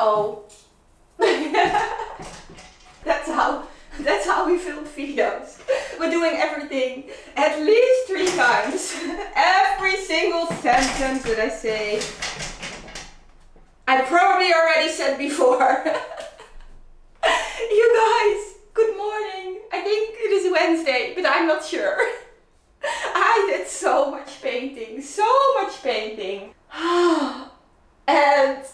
Uh-oh. that's how that's how we film videos. We're doing everything at least three times. Every single sentence that I say. I probably already said before. you guys, good morning. I think it is Wednesday, but I'm not sure. I did so much painting, so much painting. and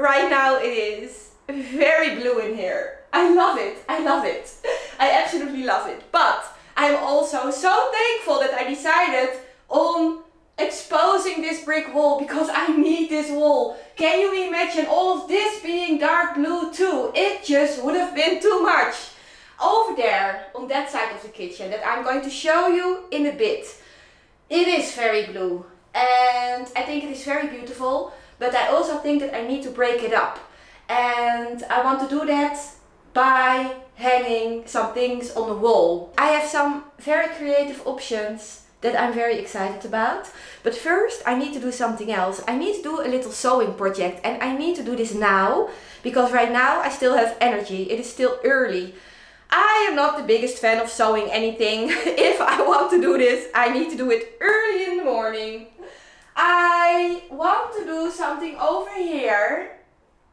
right now it is very blue in here. I love it, I love it. I absolutely love it. But I'm also so thankful that I decided on exposing this brick wall because I need this wall. Can you imagine all of this being dark blue too? It just would have been too much. Over there, on that side of the kitchen, that I'm going to show you in a bit. It is very blue and I think it is very beautiful, but I also think that I need to break it up. And I want to do that by hanging some things on the wall. I have some very creative options that I'm very excited about. But first I need to do something else. I need to do a little sewing project and I need to do this now because right now I still have energy. It is still early. I am not the biggest fan of sewing anything. if I want to do this, I need to do it early in the morning. I want to do something over here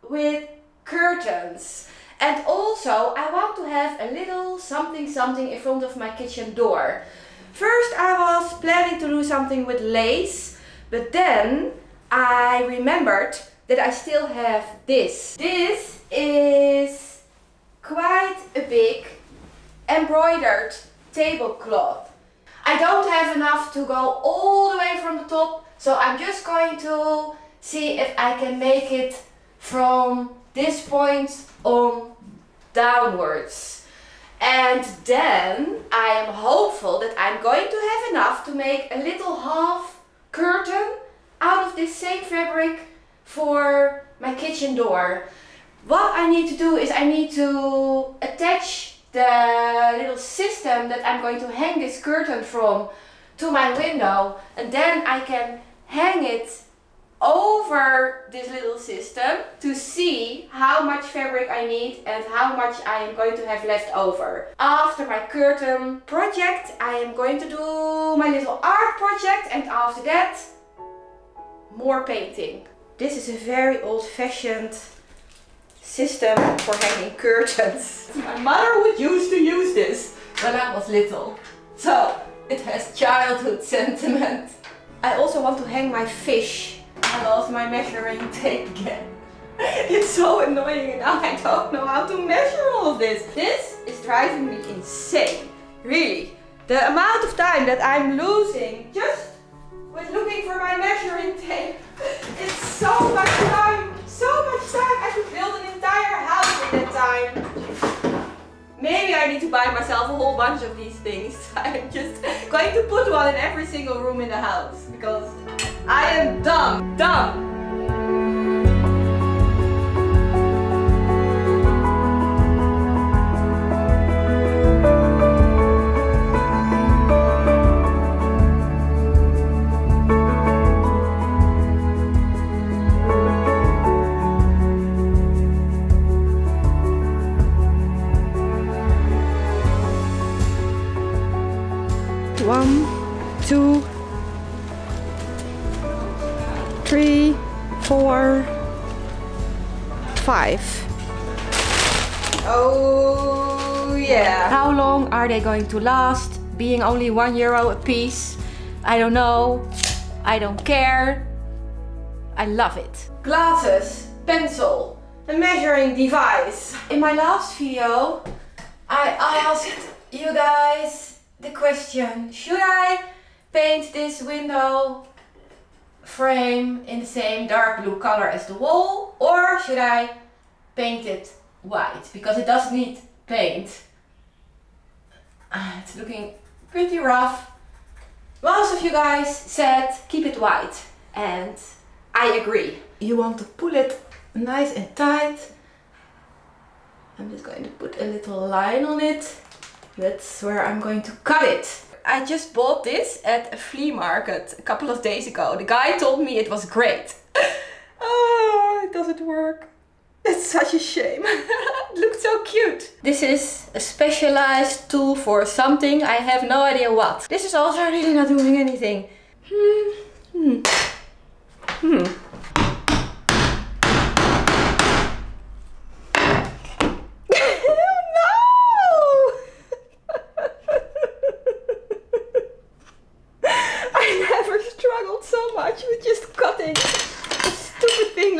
with curtains. And also I want to have a little something something in front of my kitchen door. First I was planning to do something with lace, but then I remembered that I still have this. This is quite a big embroidered tablecloth. I don't have enough to go all the way from the top, so I'm just going to see if I can make it from this point on downwards. And then I am hopeful that I'm going to have enough to make a little half curtain out of this same fabric for my kitchen door. What I need to do is I need to attach the little system that I'm going to hang this curtain from to my window and then I can hang it over this little system to see how much fabric I need and how much I am going to have left over. After my curtain project I am going to do my little art project and after that more painting. This is a very old-fashioned system for hanging curtains. My mother would used to use this when I was little. So it has childhood sentiment. I also want to hang my fish. I lost my measuring tape again. It's so annoying and now I don't know how to measure all of this. This is driving me insane. Really. The amount of time that I'm losing just with looking for my measuring tape. It's so much time. So much time. I could build an entire house in that time. Maybe I need to buy myself a whole bunch of these things. I'm just going to put one in every single room in the house because I am dumb. Dumb. Three, four, five. Oh yeah. How long are they going to last? Being only one euro a piece? I don't know. I don't care. I love it. Glasses, pencil, a measuring device. In my last video, I asked you guys the question, should I paint this window frame in the same dark blue color as the wall or should I paint it white because it does need paint. Ah, it's looking pretty rough. Most of you guys said keep it white and I agree. You want to pull it nice and tight. I'm just going to put a little line on it. That's where I'm going to cut it. I just bought this at a flea market a couple of days ago. The guy told me it was great. oh, it doesn't work. It's such a shame. it looked so cute. This is a specialized tool for something. I have no idea what. This is also really not doing anything. Hmm. Hmm. Hmm.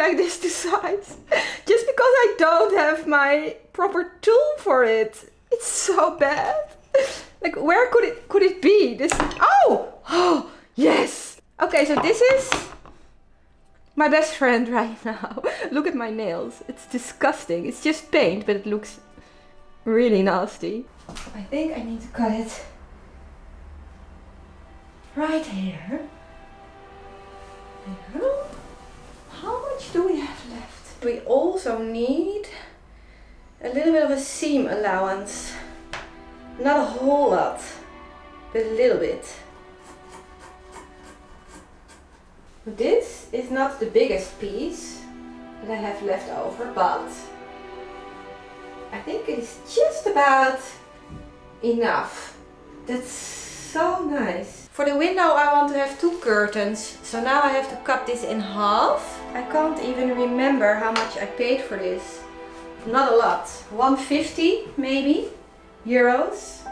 like this to size. Just because I don't my proper tool for it. It's so bad. Like where could it could it be? This Oh! Oh yes! Okay, so this is my best friend right now. Look at my nails. It's disgusting. It's just paint, but it looks really nasty. I think I need to cut it right here. How much do we have left? We also need a little bit of a seam allowance. Not a whole lot, but a little bit. This is not the biggest piece that I have left over, but I think it is just about enough. That's so nice. For the window I want to have two curtains, so now I have to cut this in half. I can't even remember how much I paid for this. Not a lot. 150 maybe euros.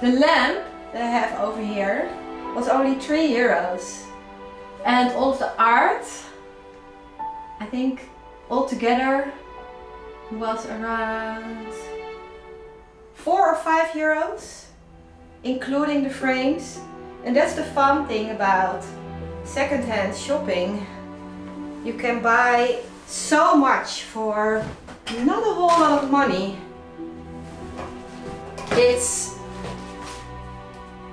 The lamp that I have over here was only 3 euros. And all the art, I think altogether was around 4 or 5 euros, including the frames. And that's the fun thing about secondhand shopping. You can buy so much for not a whole lot of money. It's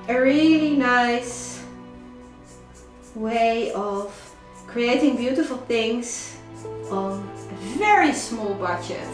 a really nice way of creating beautiful things on a very small budget.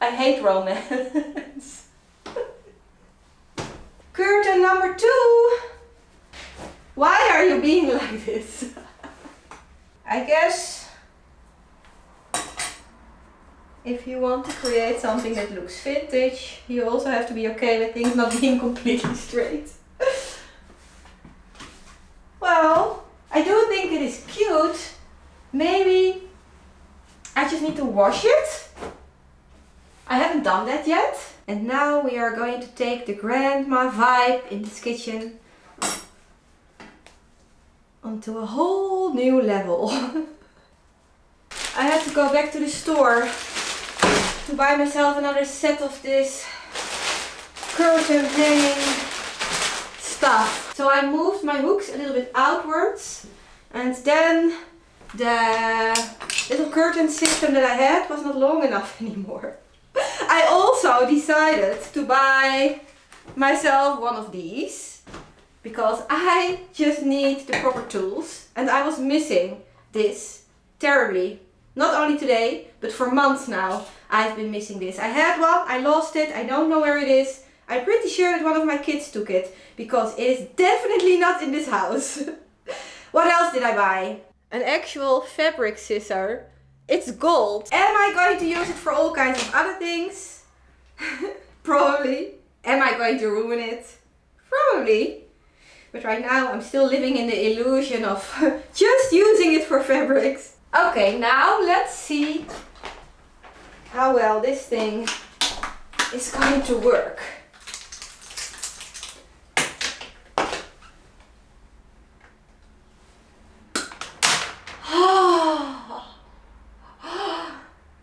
I hate romance. Curtain number two. Why are you being like this? I guess if you want to create something that looks vintage, you also have to be okay with things not being completely straight. Well, I do think it is cute. Maybe I just need to wash it. I haven't done that yet. And now we are going to take the grandma vibe in this kitchen onto a whole new level. I had to go back to the store to buy myself another set of this curtain hanging stuff. So I moved my hooks a little bit outwards and then the little curtain system that I had was not long enough anymore. I also decided to buy myself one of these because I just need the proper tools and I was missing this terribly. Not only today, but for months now I've been missing this. I had one, I lost it, I don't know where it is. I'm pretty sure that one of my kids took it because it is definitely not in this house. what else did I buy? an actual fabric scissor. It's gold. Am I going to use it for all kinds of other things? Probably. Am I going to ruin it? Probably. But right now I'm still living in the illusion of just using it for fabrics. Okay, now let's see how well this thing is going to work.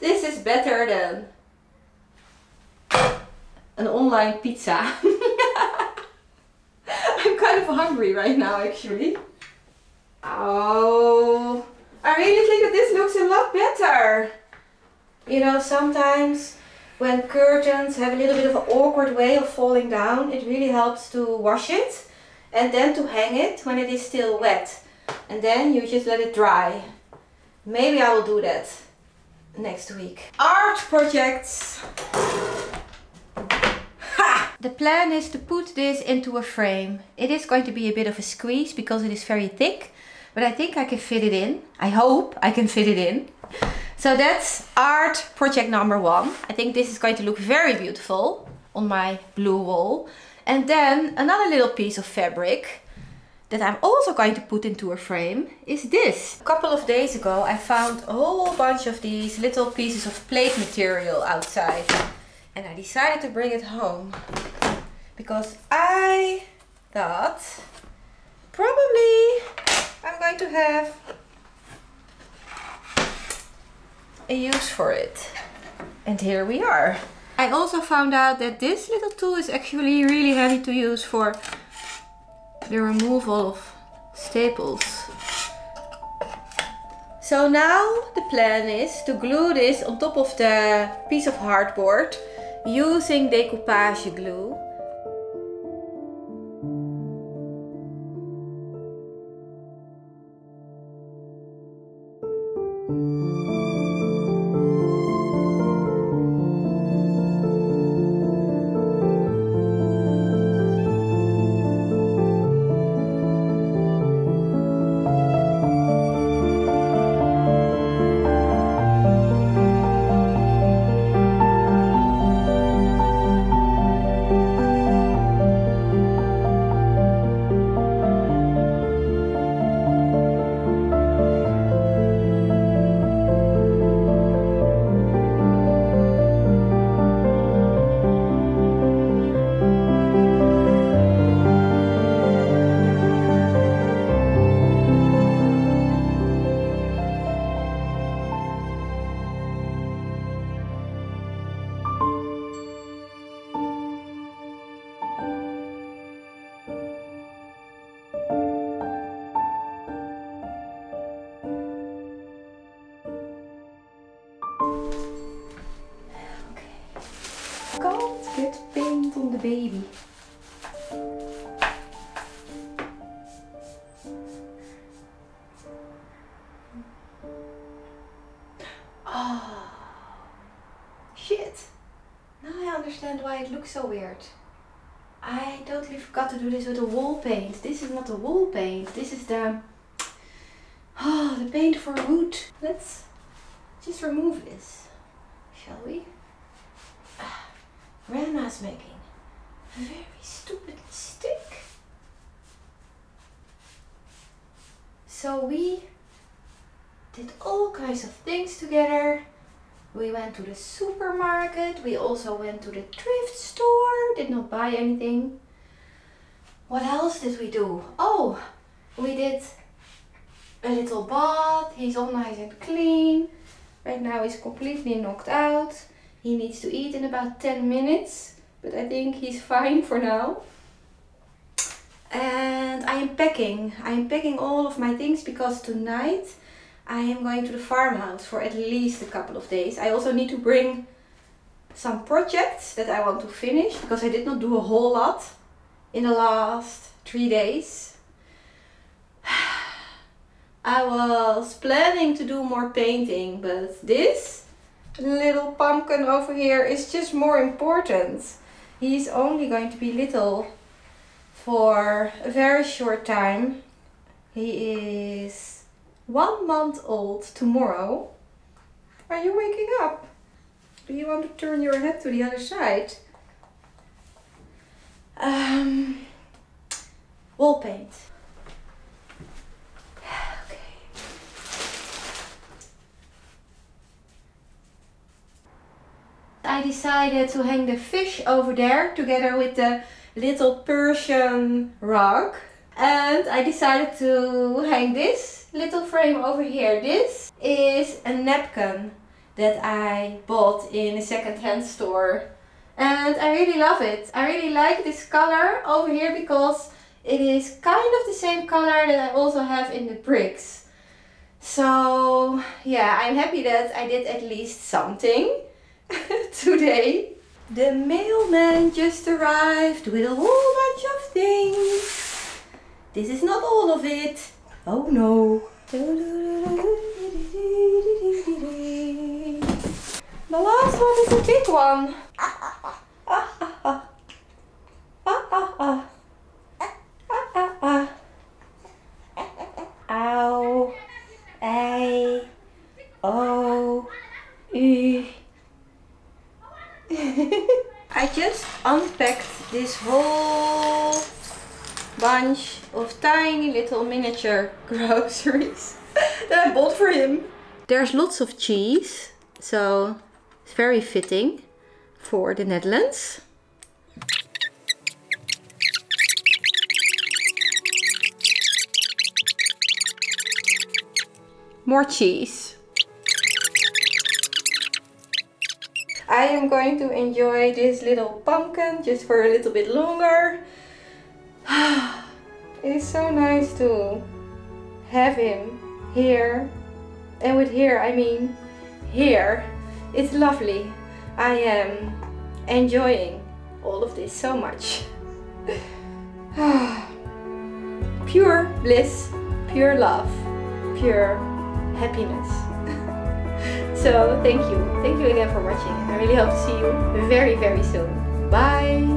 this is better than an pizza. I'm kind of hungry right now actually. Oh, I really think that this looks a lot better. You know, sometimes when curtains have a little bit of an awkward way of falling down, it really helps to wash it and then to hang it when it is still wet. And then you just let it dry. Maybe I will do that next week. Art projects. The plan is to put this into a frame. It is going to be a bit of a squeeze because it is very thick, but I think I can fit it in. I hope I can fit it in. So that's art project number one. I think this is going to look very beautiful on my blue wall. And then another little piece of fabric that I'm also going to put into a frame is this. A couple of days ago I found a whole bunch of these little pieces of plate material outside. And I decided to bring it home because I thought probably I'm going to have a use for it. And here we are. I also found out that this little tool is actually really handy to use for the removal of staples. So now the plan is to glue this on top of the piece of hardboard using decoupage glue. Understand why it looks so weird. I totally forgot to do this with a wall paint. This is not a wall paint. This is the, oh, the paint for wood. Let's just remove this, shall we? Ah, grandma's making a very stupid stick. So we did all kinds of things together. We went to the supermarket. We also went to the thrift store. Did not buy anything. What else did we do? Oh, we did a little bath. He's all nice and clean. Right now he's completely knocked out. He needs to eat in about 10 minutes but I think he's fine for now. And I am packing. I am packing all of my things because tonight I am going to the farmhouse for at least a couple of days. I also need to bring some projects that I want to finish because I did not do a whole lot in the last three days. I was planning to do more painting, but this little pumpkin over here is just more important he's only going to be little for a very short time. He is one month old tomorrow. Are you waking up? Do you want to turn your head to the other side? Um, wall paint. okay. I decided to hang the fish over there together with the little Persian rug. And I decided to hang this little frame over here. This is a napkin that I bought in a second-hand store. And I really love it. I really like this color over here because it is kind of the same color that I also have in the bricks. So yeah, I'm happy that I did at least something today. The mailman just arrived with a whole bunch of things. This is not all of it. Oh no. The last one is a big one. Ow. A. O. U. I just unpacked this whole bunch of tiny little miniature groceries that I bought for him. There's lots of cheese, so it's very fitting for the Netherlands. More cheese. I am going to enjoy this little pumpkin just for a little bit longer. it is so nice to have him here. And with here, I mean here. It's lovely. I am enjoying all of this so much. pure bliss, pure love, pure happiness. So thank you. Thank you again for watching. I really hope to see you very, very soon. Bye.